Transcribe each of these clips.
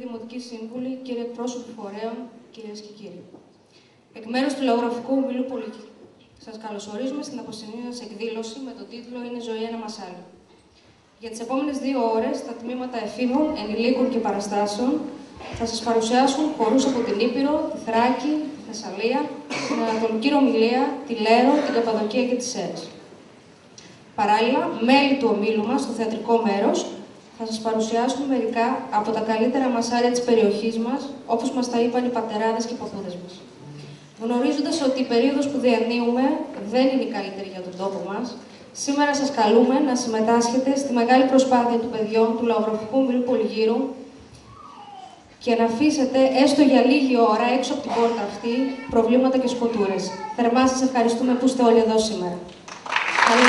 Πολυγύρου, κύριε Δημοτική Σύμβουλη, κύριε εκπρόσωποι φορέων, κυρίες και κύριοι. Εκ μέρους του Λαογραφικού Ομίλου Πολυγύρου, σας καλωσορίζουμε στην αποσυνή σας εκδήλωση με τον τίτλο Είναι ζωή ένα μασάλι. Για τις επόμενες δύο ώρες, τα τμήματα εφήβων, ενηλίκων και παραστάσεων θα σας παρουσιάσουν χορούς από την Ήπειρο, τη Θράκη, τη Θεσσαλία, την Ανατολική Ρωμιλία, τη Λέρο, την Καπαδοκία και τις ΣΕΡΕΣ. Παράλληλα, μέλη του ομίλου μας στο θεατρικό μέρος θα σας παρουσιάσουν μερικά από τα καλύτερα μασάρια της περιοχής μας, όπως μας τα είπαν οι πατεράδες και οι παππούδε μας. Γνωρίζοντας ότι η περίοδος που διανύουμε δεν είναι η καλύτερη για τον τόπο μας, σήμερα σας καλούμε να συμμετάσχετε στη μεγάλη προσπάθεια του παιδιών του Λαογραφικού Ομίλου Πολυγύρου και να αφήσετε έστω για λίγη ώρα έξω από την πόρτα αυτή προβλήματα και σκοτούρες. Θερμά σας ευχαριστούμε που είστε όλοι εδώ σήμερα. Καλή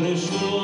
por isso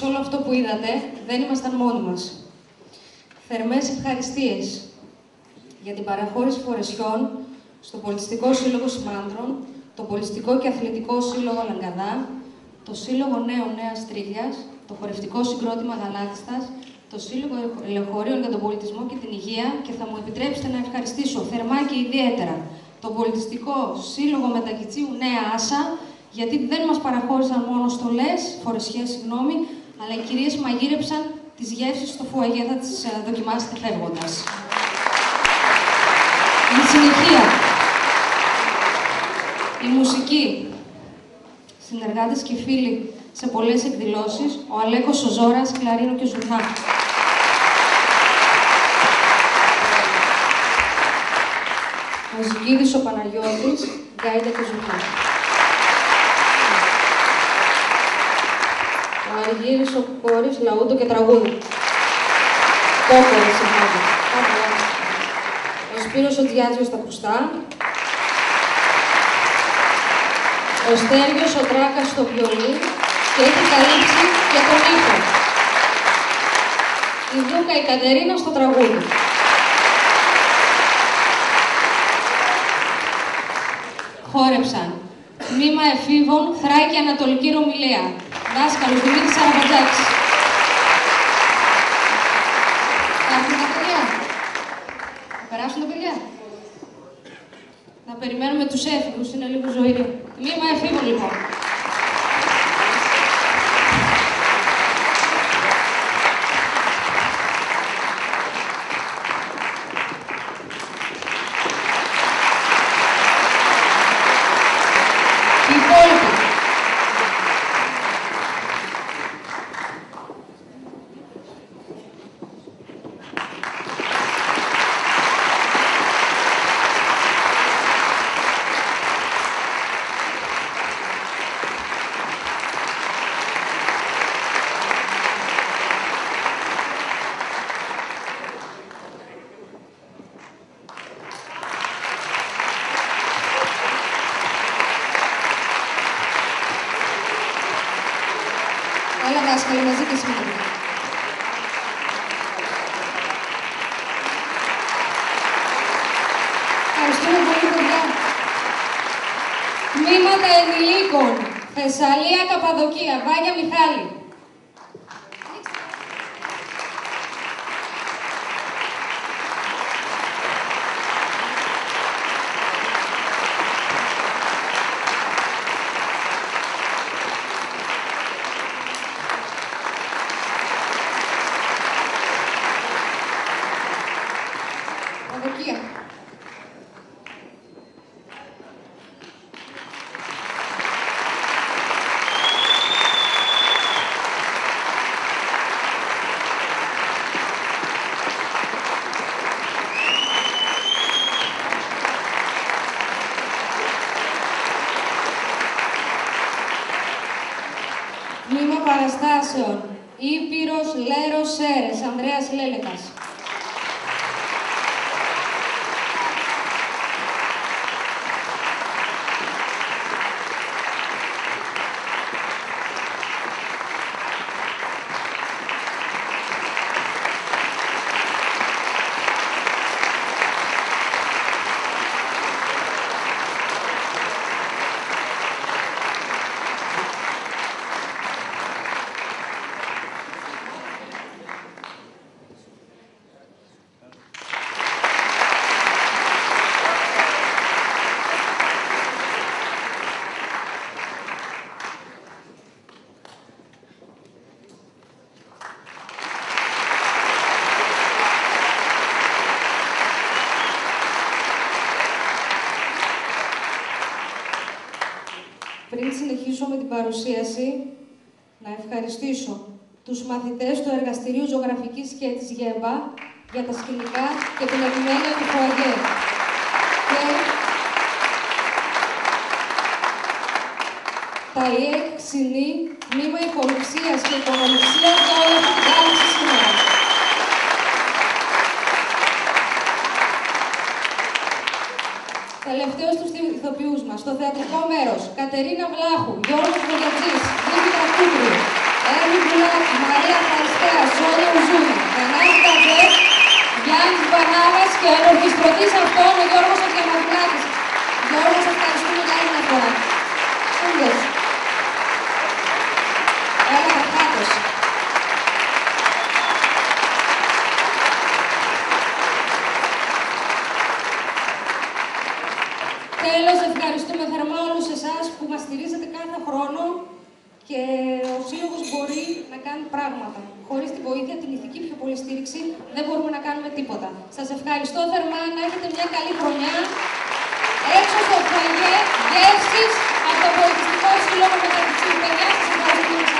σε όλο αυτό που είδατε δεν ήμασταν μόνοι μας. Θερμές ευχαριστίες για την παραχώρηση φορεσιών στο Πολιτιστικό Σύλλογο Σημάντρων, το Πολιτιστικό και Αθλητικό Σύλλογο Λαγκαδά, το Σύλλογο Νέων Νέας Τρίλιας, το Χορευτικό Συγκρότημα Γαλάτιστας, το Σύλλογο Ελεοχωρίων για τον Πολιτισμό και την Υγεία και θα μου επιτρέψετε να ευχαριστήσω θερμά και ιδιαίτερα το Πολιτιστικό Σύλλογο Μετακιτσίου Νέα Άσα, γιατί δεν μας παραχώρησαν μόνο στολές, φορεσιές, συγγνώμη, αλλά οι κυρίες μαγείρεψαν τις γεύσεις στο φουαγέ, θα τις ε, δοκιμάσετε φεύγοντας. Η συνεχεία. Η μουσική. Συνεργάτες και φίλοι σε πολλές εκδηλώσεις, ο Αλέκος ο Ζώρας, Κλαρίνο και Ζουνά. Ο Ζυγίδης ο Παναγιώτης, Γκάιντα και Ζουνά. Ο Αργύρης ο Κόρης, Λαούτο και Τραγούδι. Κόκορη, συγγνώμη. Ο Σπύρος ο Τζιάτζιος στα κουστά. Ο Στέργιος ο Τράκας στο βιολί και έχει καλύψει και τον ήχο. Η Δούκα η Κατερίνα στο τραγούδι. Χόρεψαν. Μήμα εφήβων, Θράκη Ανατολική Ρωμιλία. Δάσκαλος Δημήτρης Αραμπατζάκης. Υπάρχουν τα παιδιά. Θα περάσουν τα παιδιά. Να περιμένουμε τους έφηβους, είναι λίγο ζωηρή. Μήμα εφήβων λοιπόν. Παραστάσεων. Παρουσίαση, να ευχαριστήσω τους μαθητές του Εργαστηρίου Ζωγραφικής και της ΓΕΜΠΑ για τα σκηνικά και την επιμέλεια του ΦΟΑΓΕ. Σας ευχαριστώ θερμά, να έχετε μια καλή χρονιά. Έξω στο φαγέ, γεύσεις από το Πολιτιστικό Σύλλογο Μεταξύ Παιδιά. Σας ευχαριστώ.